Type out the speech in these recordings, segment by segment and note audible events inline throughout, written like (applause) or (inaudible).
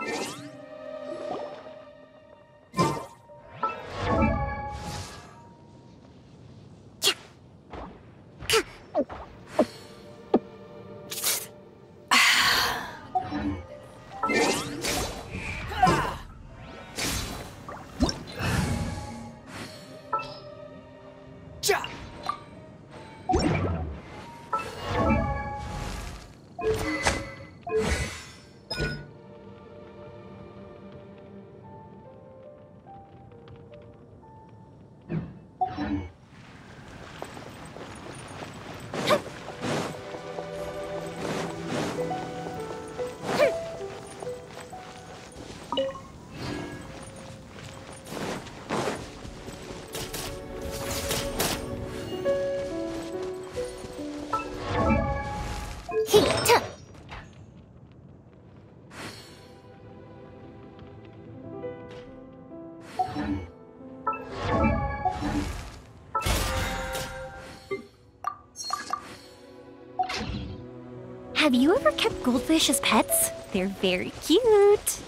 Heat! You ever kept goldfish as pets? They're very cute.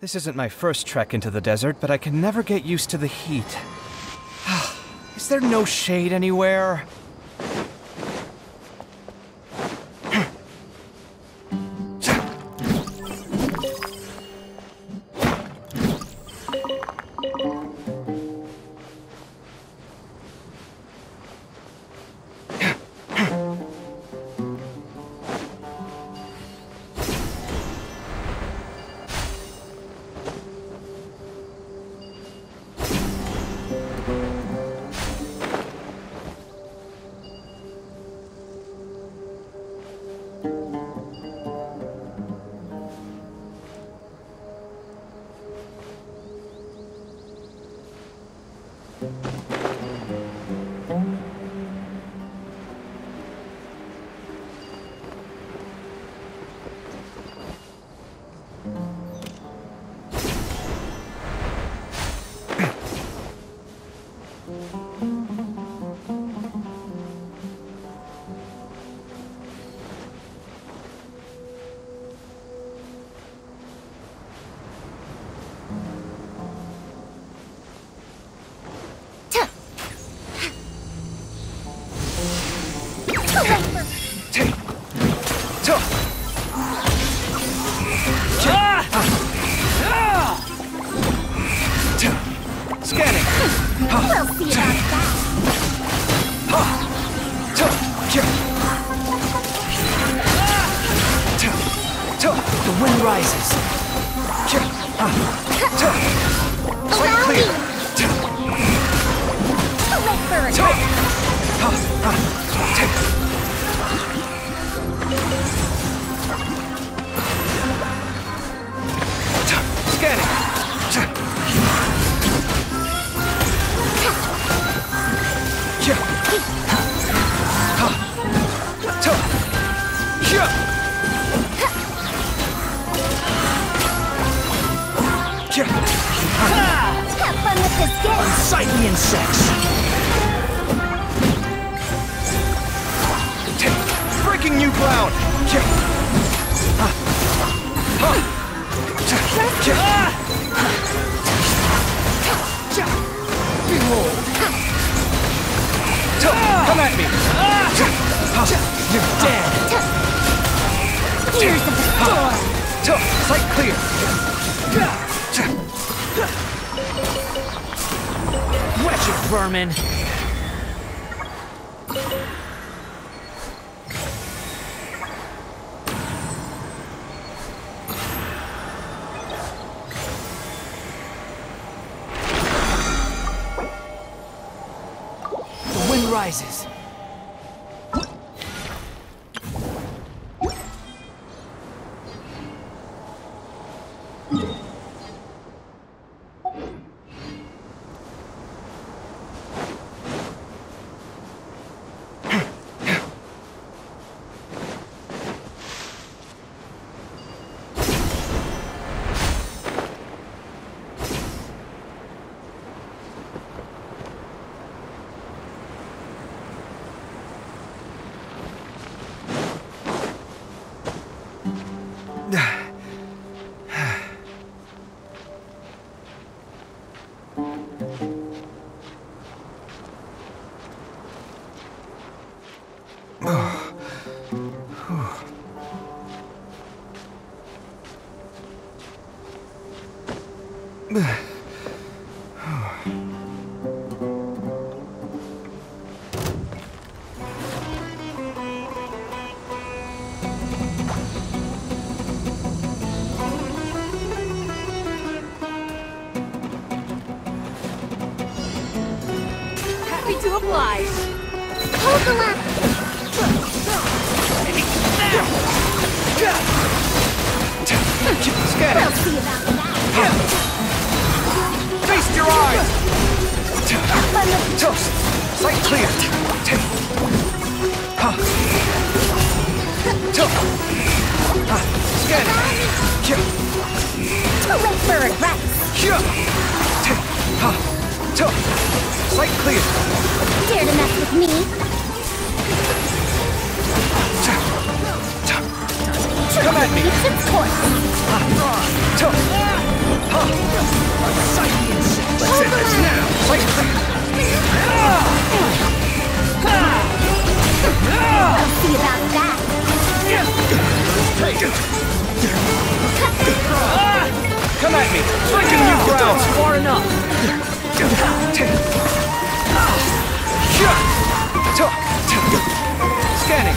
This isn't my first trek into the desert, but I can never get used to the heat. (sighs) Is there no shade anywhere? Wind rises. Sight clear. For regret. Scanning. Have fun with this gift. Sight the insects. Breaking new ground. Behold. Come at me. You're dead. Tears of the storm. Sight clear. Vermin. With Sight clear. Take! Ha! Tell us! Scanning. Too late for regret. Sight clear. Dare to mess with me? Come at me. It's course. Sight. Hold the lamp. Sight clear. We'll see about that. Come at me. Breaking new ground. Far enough. Scanning.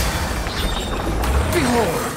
Behold.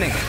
With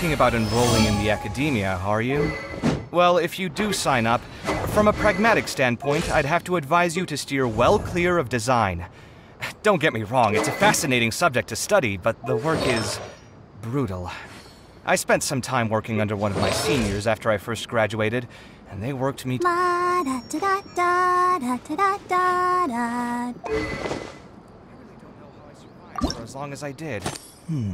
thinking about enrolling in the Akademiya, are you? Well, if you do sign up, from a pragmatic standpoint, I'd have to advise you to steer well clear of design. (sighs) Don't get me wrong, it's a fascinating subject to study, but the work is brutal. I spent some time working under one of my seniors after I first graduated, and they worked me. La, da, da, da, really as long as I did. Hmm.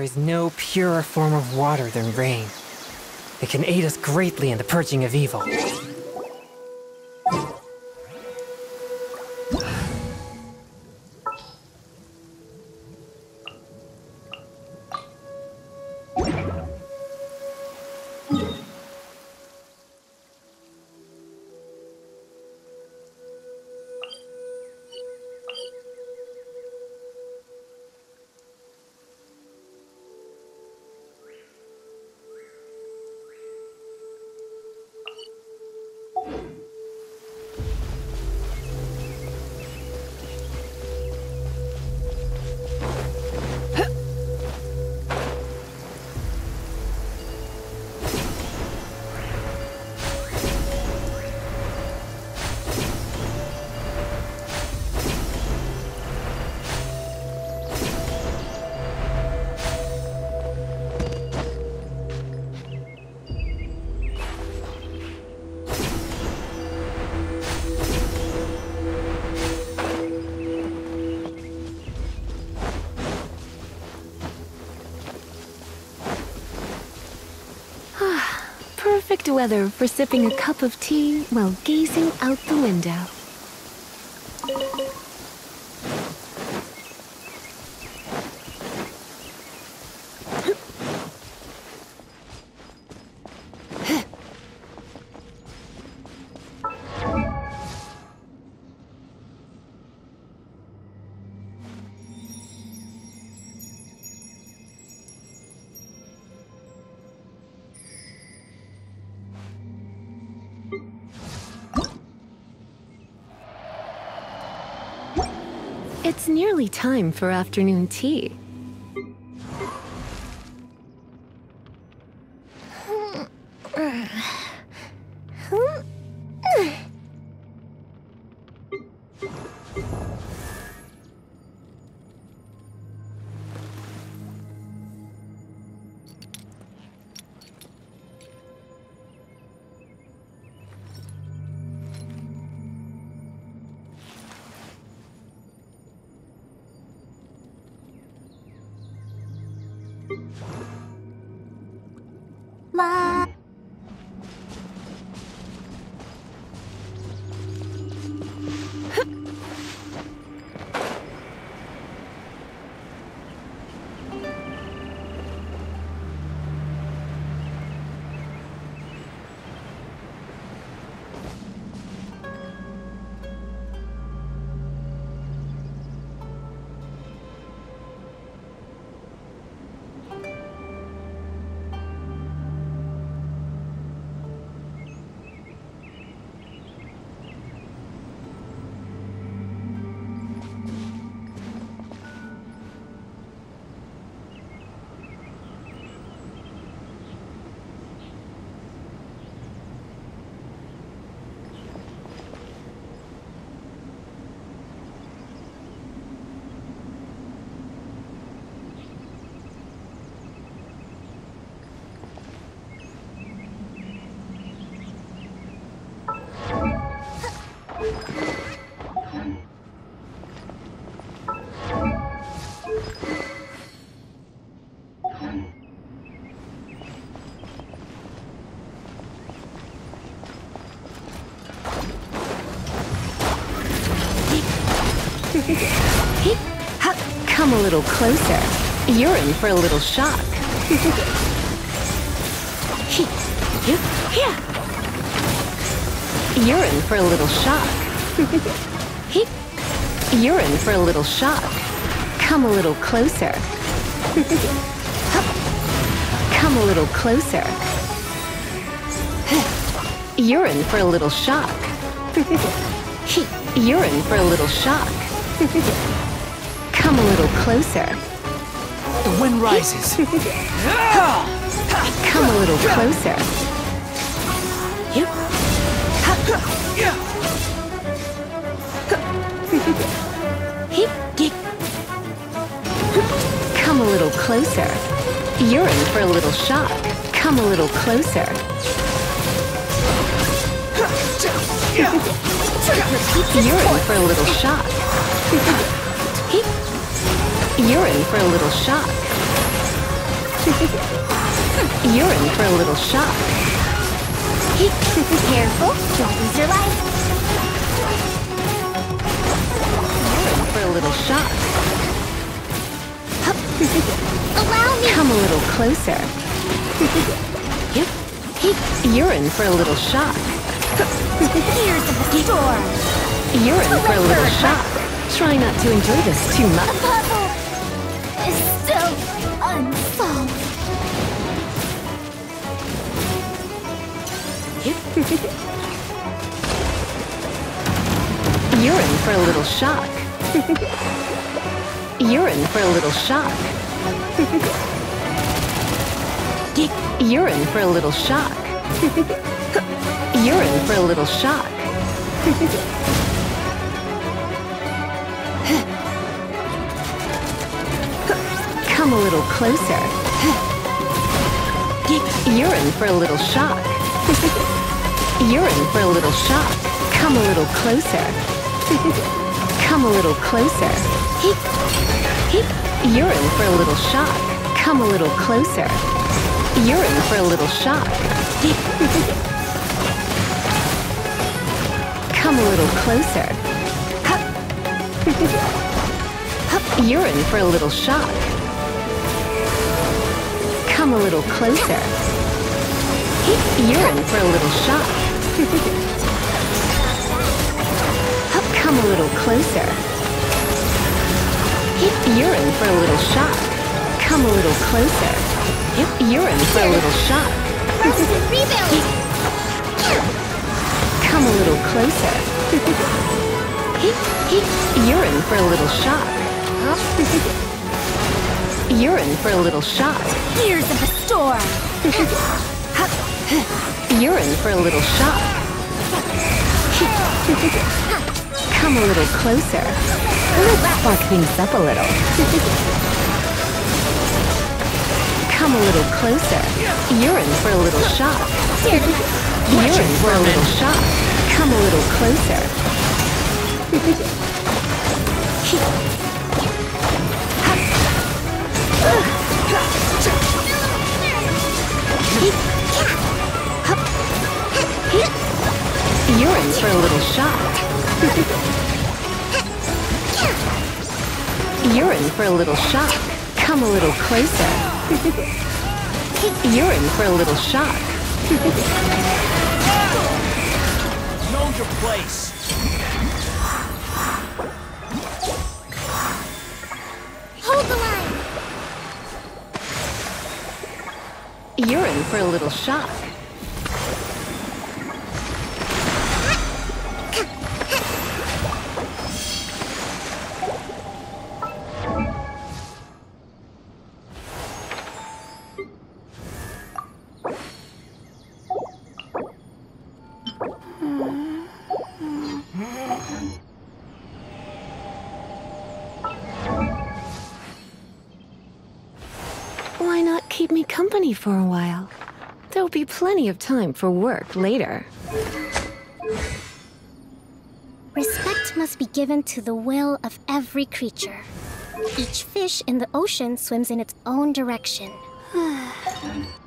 There is no purer form of water than rain. It can aid us greatly in the purging of evil. Perfect weather for sipping a cup of tea while gazing out the window. Time for afternoon tea. Little closer. You're in for a little shock. (laughs) You're in for a little shock. (laughs) You're in for a little shock. Come a little closer. (laughs) Come a little closer. You're in for a little shock. You're in for a little shock. Come a little closer. The wind rises. (laughs) (laughs) Come a little closer. Come a little closer. You're in for a little shock. Come a little closer. (laughs) You're in for a little shock. You're in for a little shock. (laughs) You're in for a little shock. (laughs) Careful, don't lose your life. You're in for a little shock. (laughs) Allow me. Come a little closer. You're in for a little shock. Here's the storm. You're in for a little shock. Try not to enjoy this too much. (laughs) You're in for a little shock. (laughs) You're in for a little shock. (laughs) You're in for a little shock. You're in for a little shock. Come a little closer. You're in for a little shock. You're in for a little shock. Come a little closer. Come a little closer. You're in for a little shock. Come a little closer. You're in for a little shock. Come a little closer. You're in for a little shock. Come a little closer. You're in for a little shock. Come a little closer. You're in for a little shock. Come a little closer. You're in for a little shock. Come a little closer. (laughs) You're in for a little shock. (laughs) You're in for a little shock. Here's of the storm. (laughs) In for a little shock. (laughs) Come a little closer. Let's spark things up a little. (laughs) Come a little closer. You're in for a little shock. You're in for a little shock. Come a little closer. (laughs) You're in for a little shock. You're in for a little shock. Come a little closer. You're in for a little shock. Know your place. Hold the line. You're in for a little shock. Plenty of time for work later. Respect must be given to the will of every creature. Each fish in the ocean swims in its own direction. (sighs) (sighs)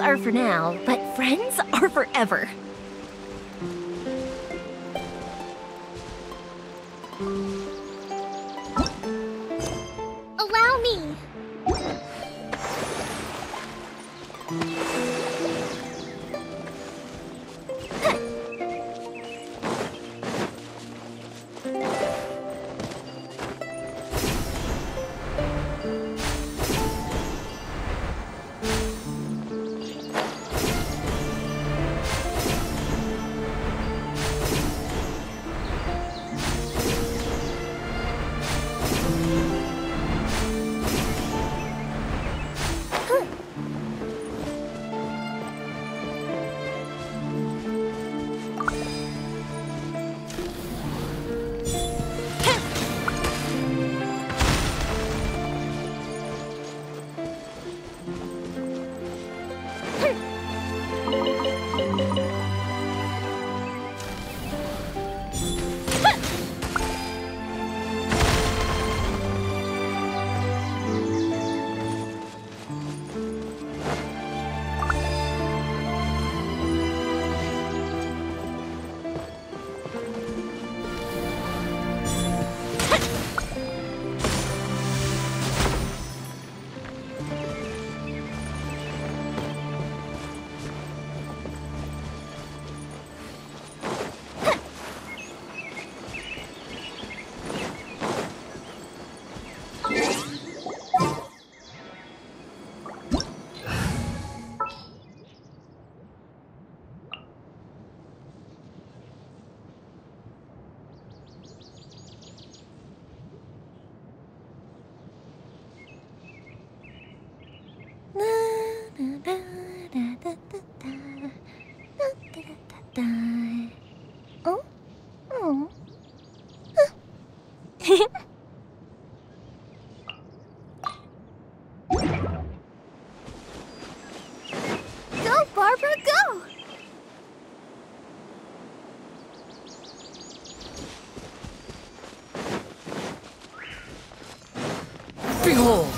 Are for now, but friends are forever. Behold!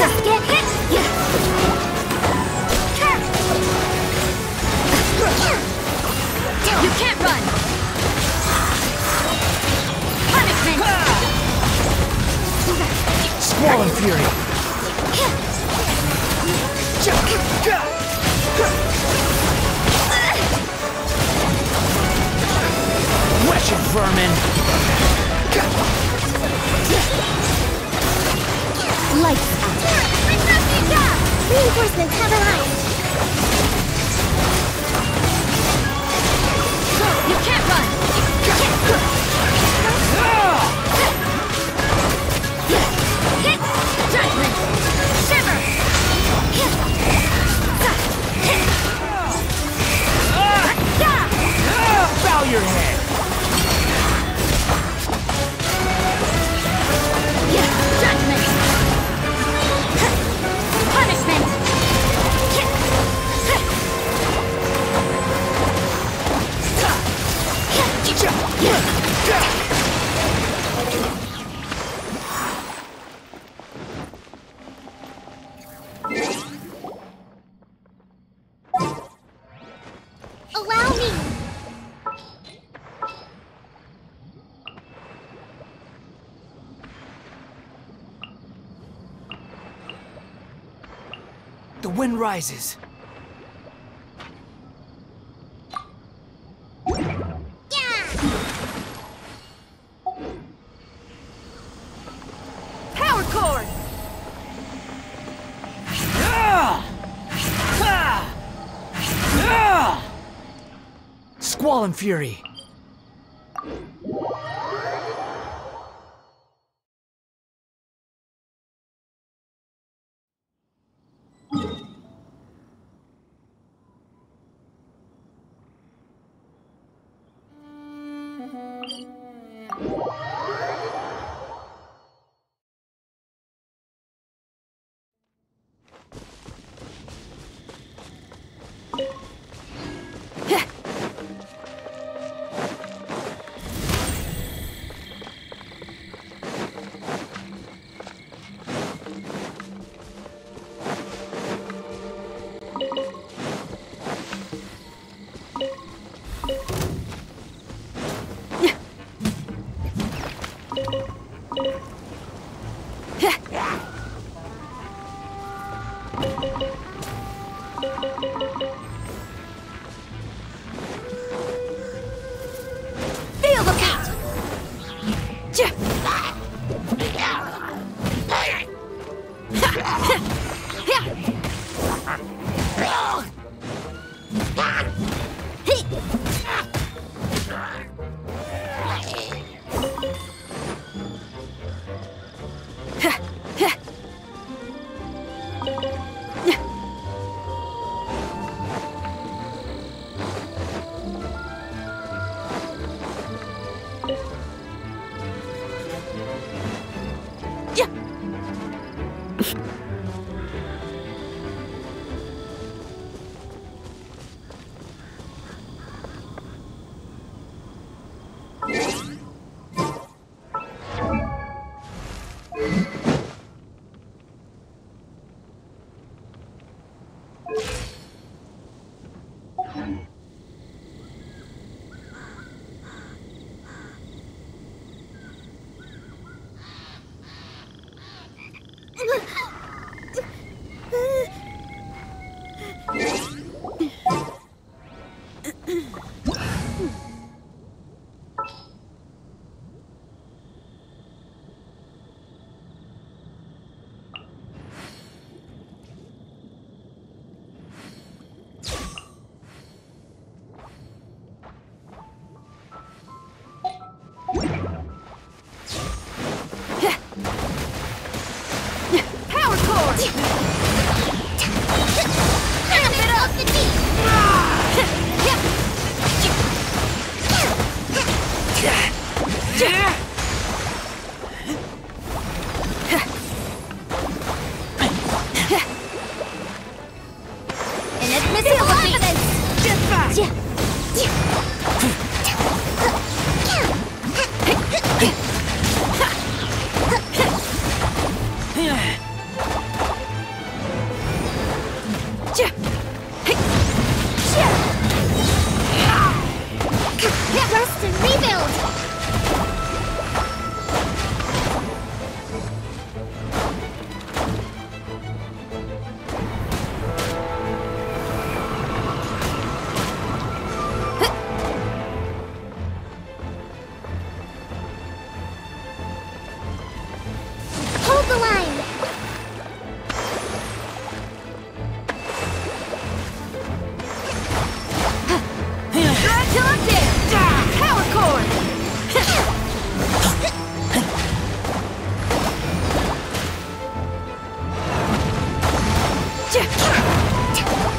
Have fun with rises. Ah! Ah! Ah! Squall and fury. Feel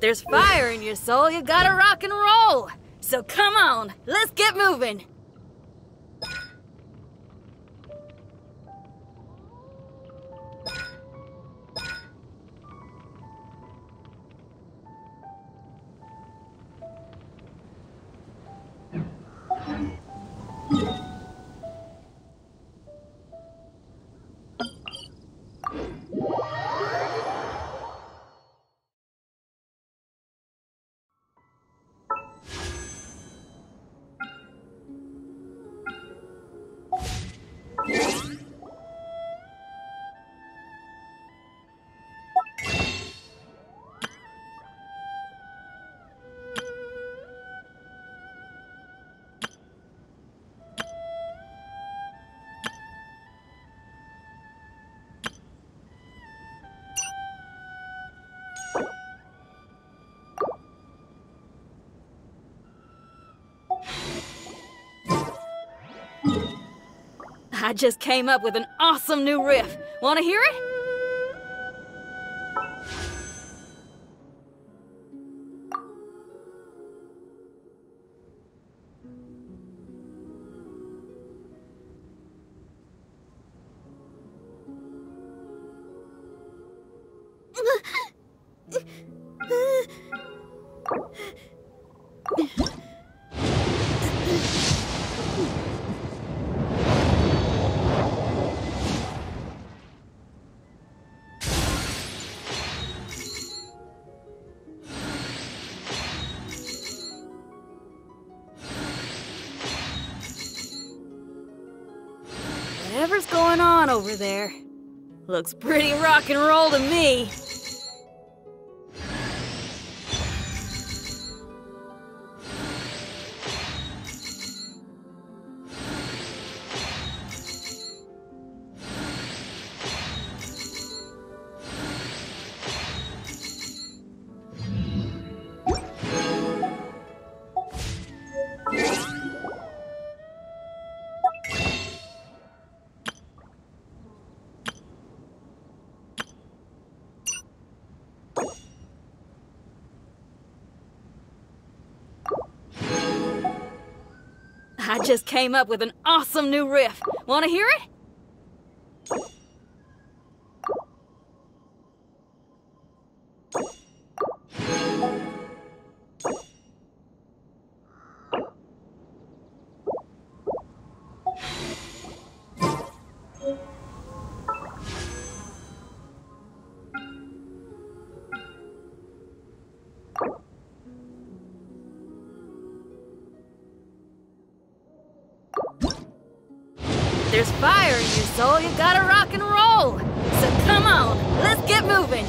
There's fire in your soul, you gotta rock and roll. So come on, let's get moving. I just came up with an awesome new riff. Wanna hear it? Over there. Looks pretty rock and roll to me. Just came up with an awesome new riff. Wanna hear it? There's fire in your soul, you've gotta rock and roll. So come on, let's get moving.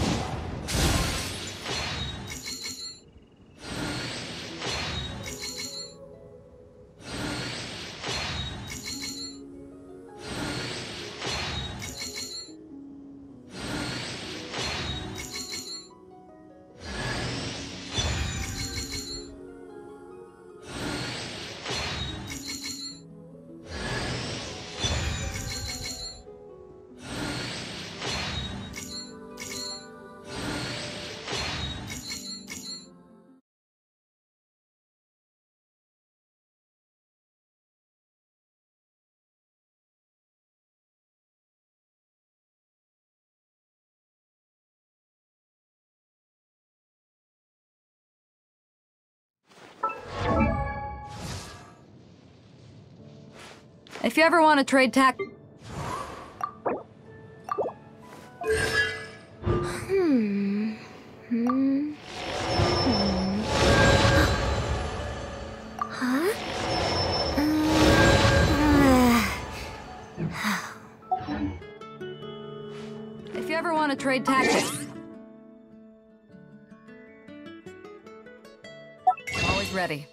If you ever want to trade tack. If you ever want to trade tactics. Always ready.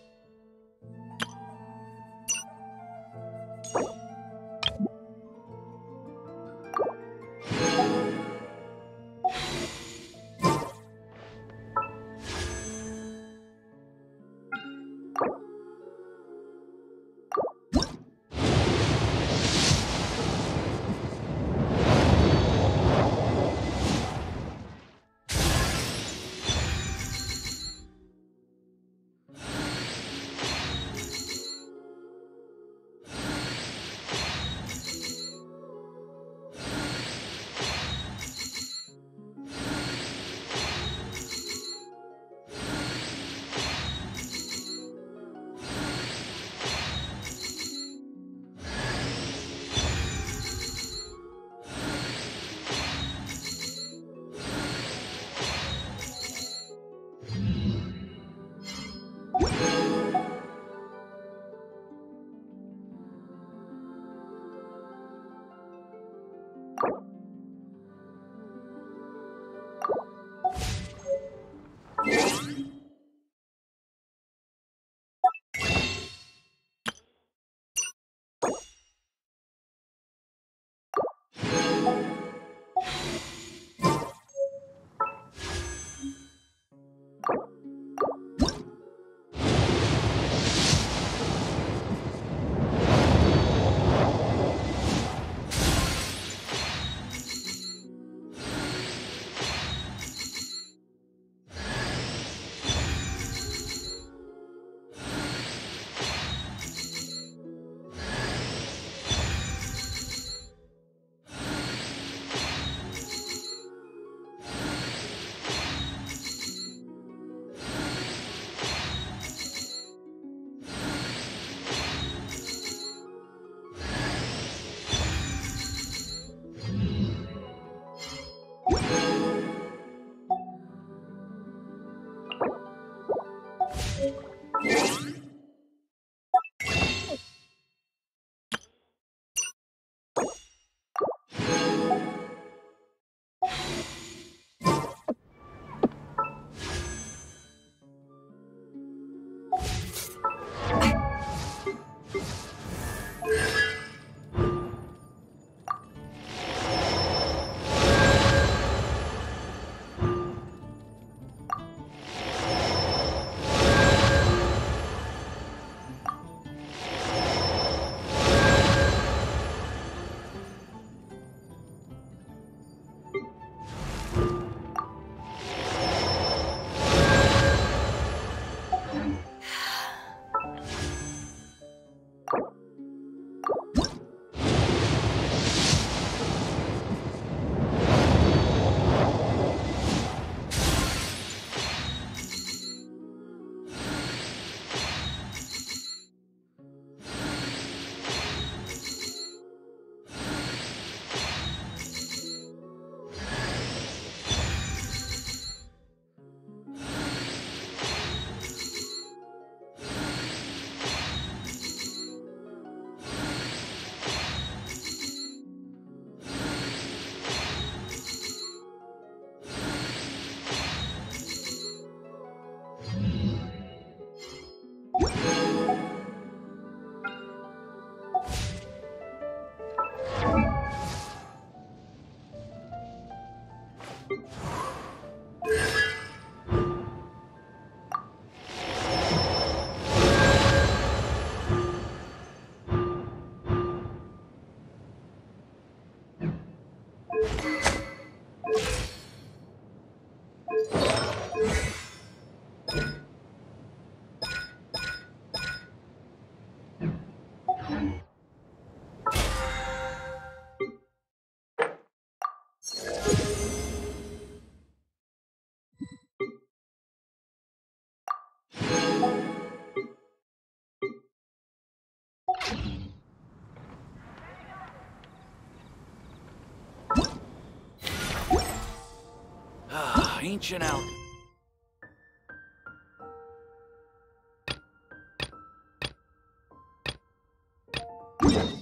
Ancient out. And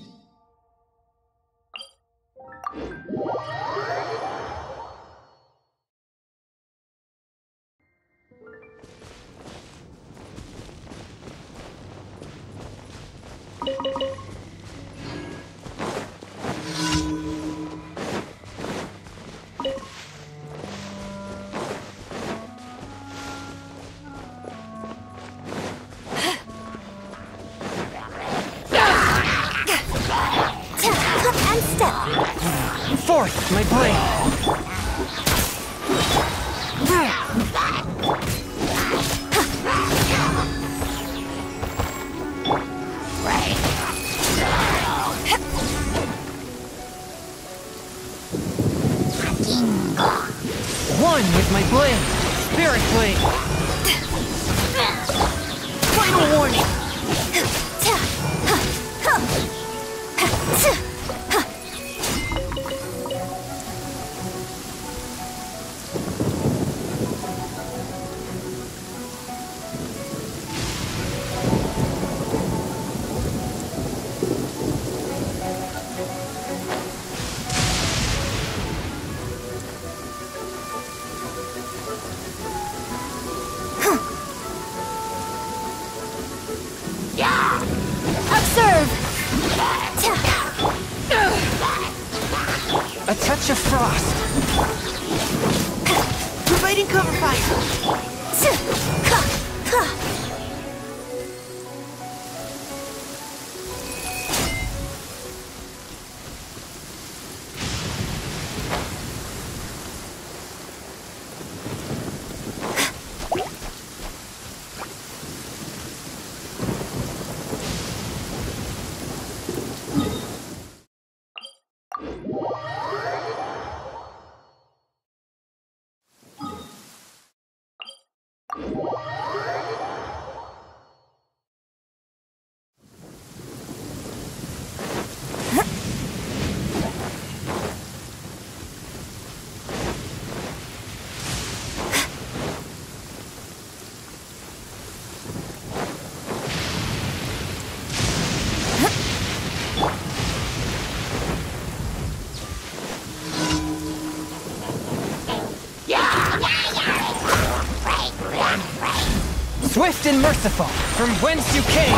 Swift and merciful, from whence you came!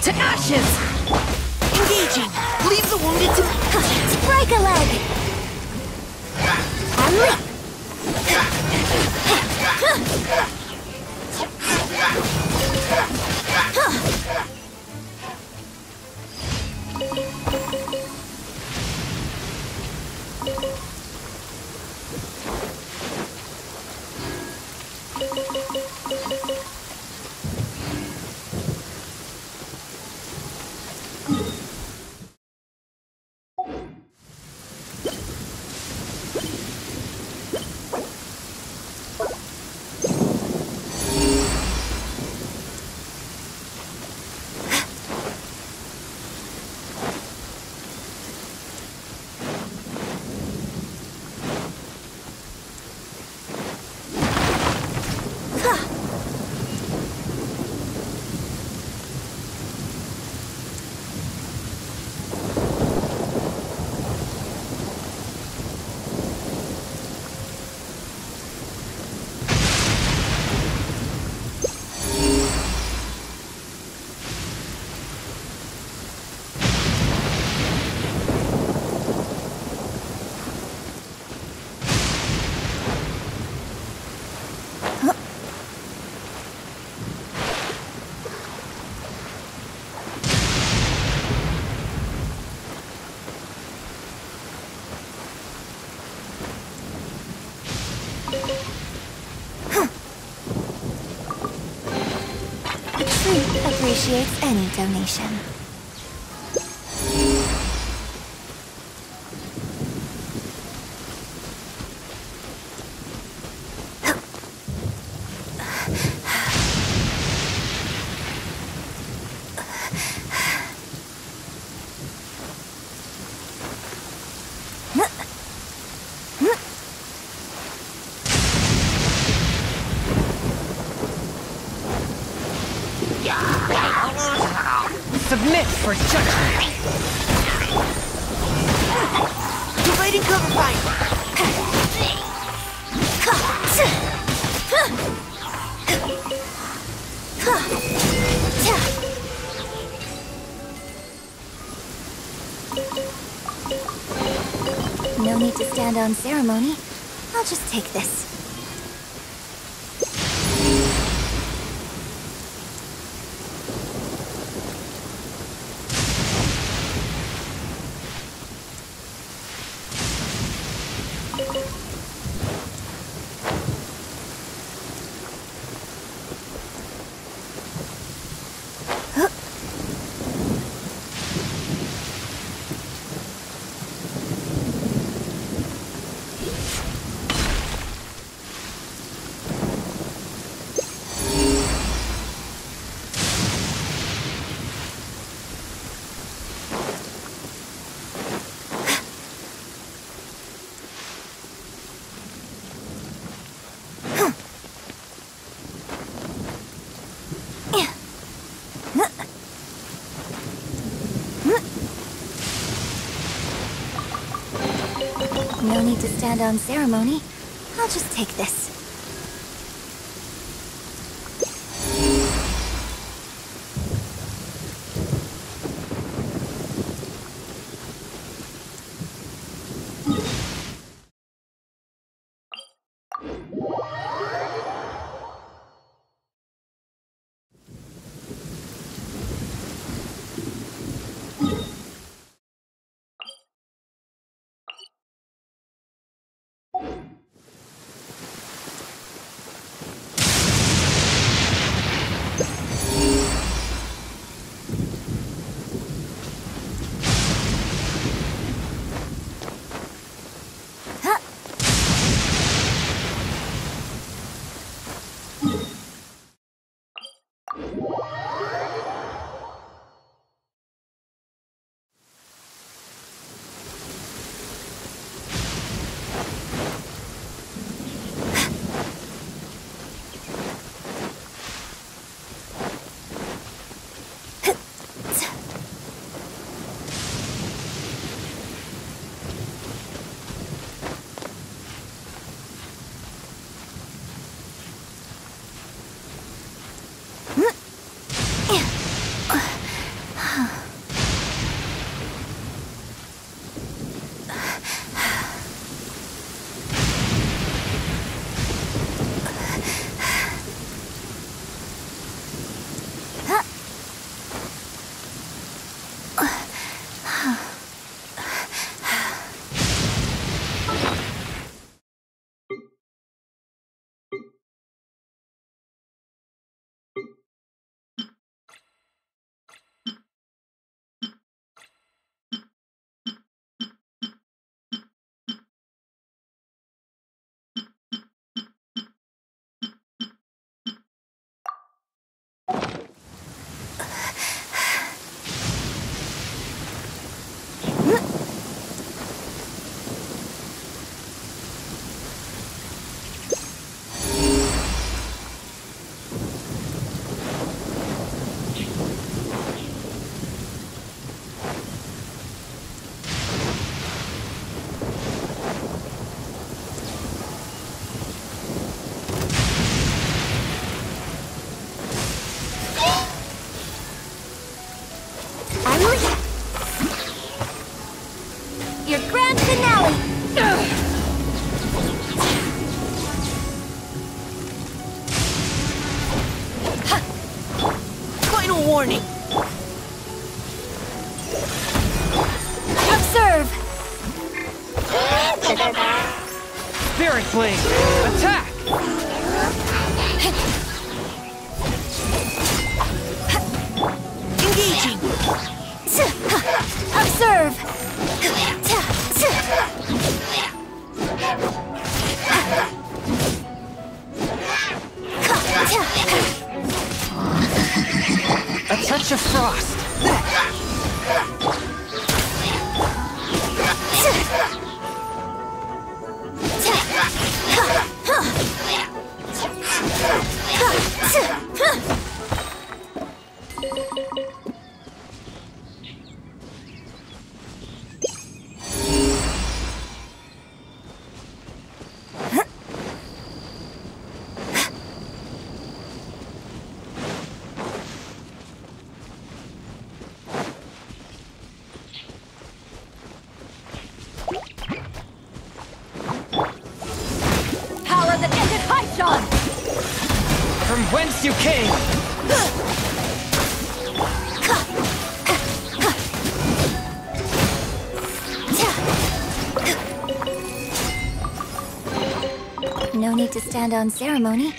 To ashes! Engaging. Leave the wounded to Strike a leg. And 你叫李山。For judgment. Providing cover fire. No need to stand on ceremony. I'll just take this. No need to stand on ceremony. I'll just take this. stand on ceremony.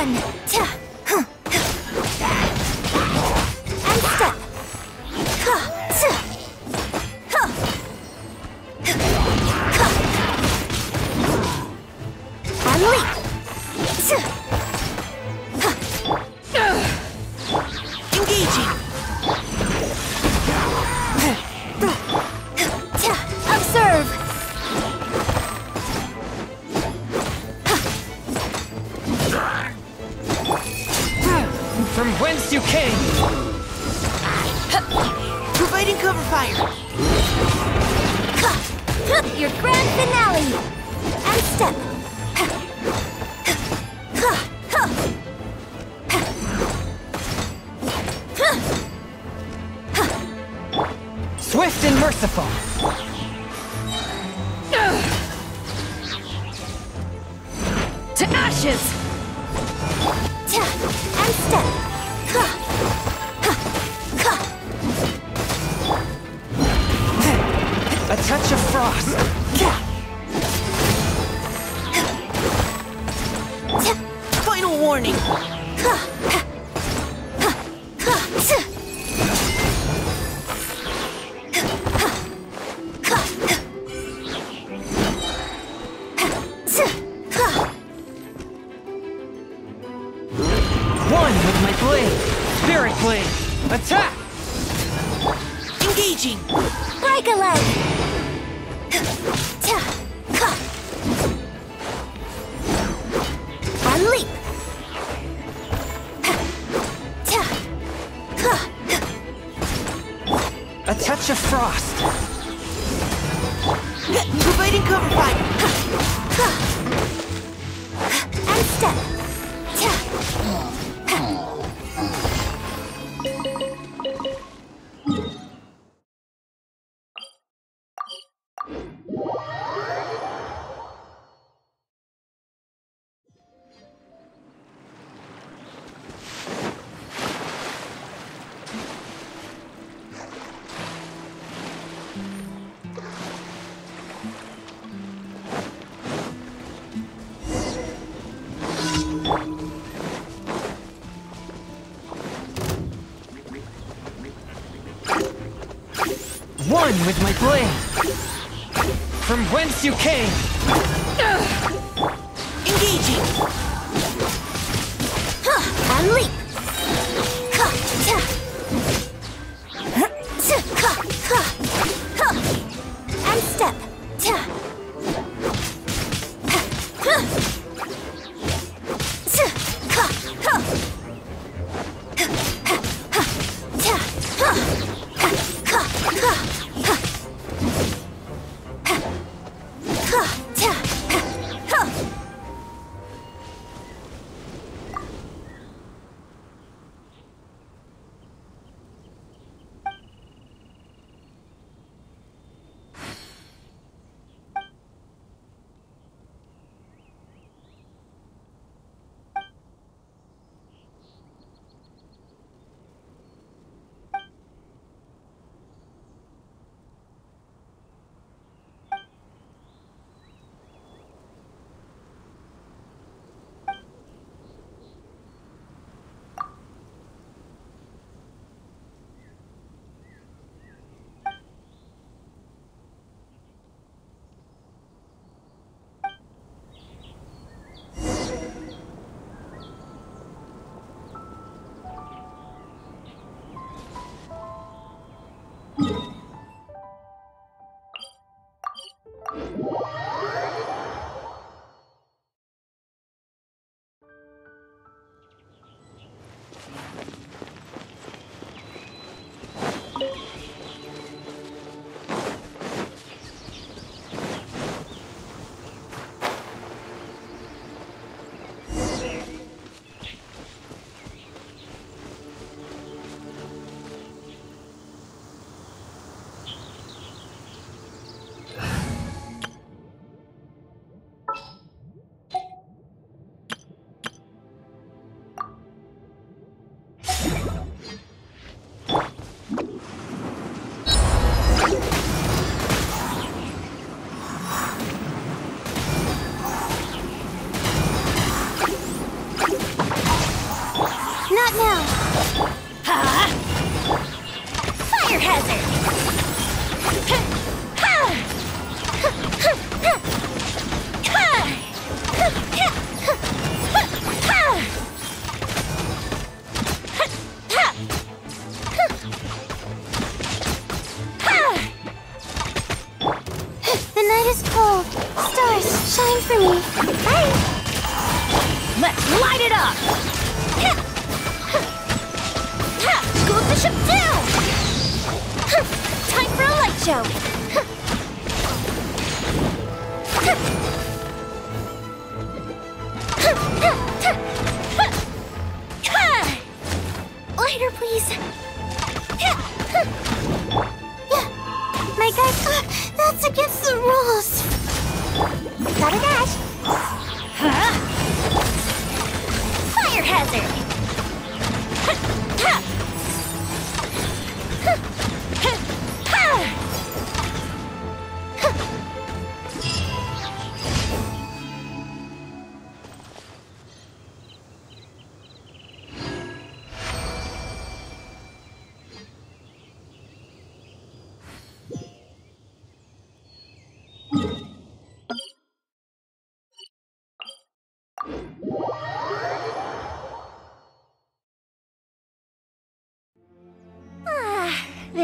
one! Frost. with my blade! From whence you came!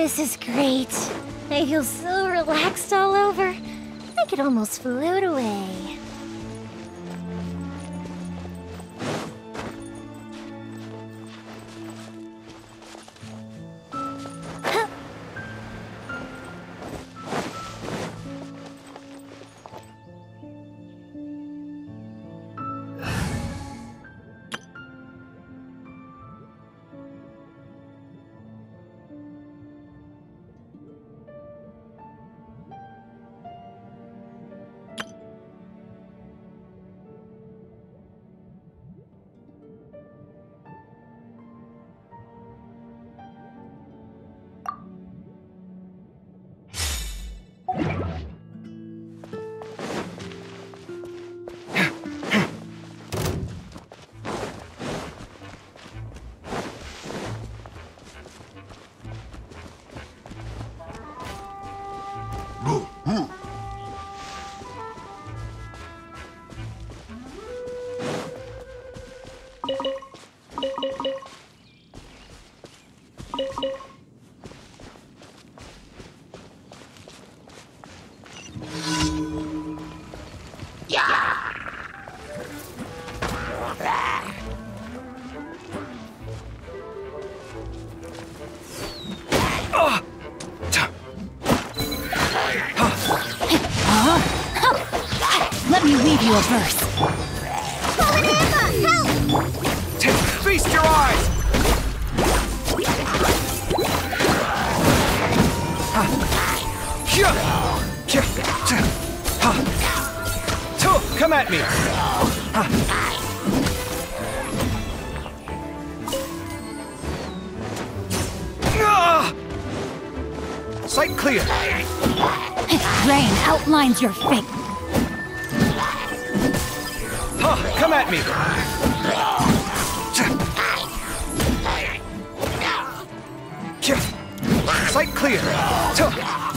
This is great. I feel so relaxed all over. I could almost float away. at me! Sight clear! Rain outlines your fate! Huh, come at me! Sight clear!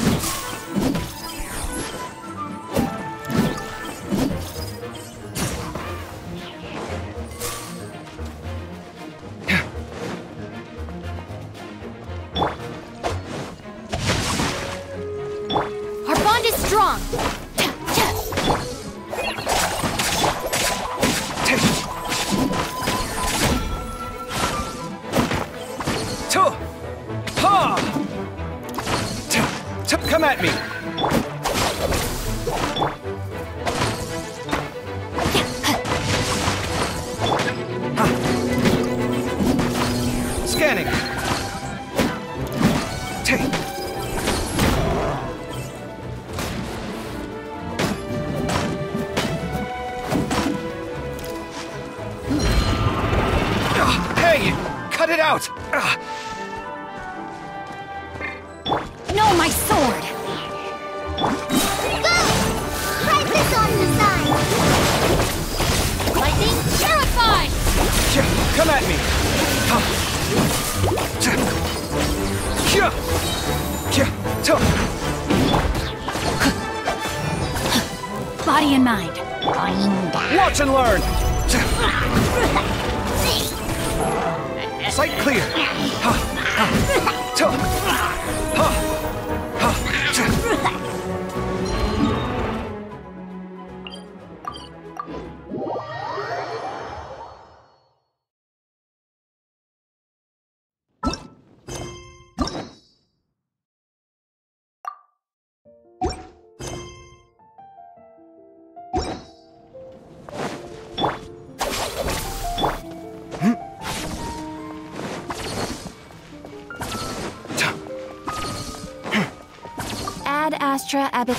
Astra.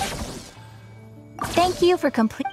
Thank you for complete.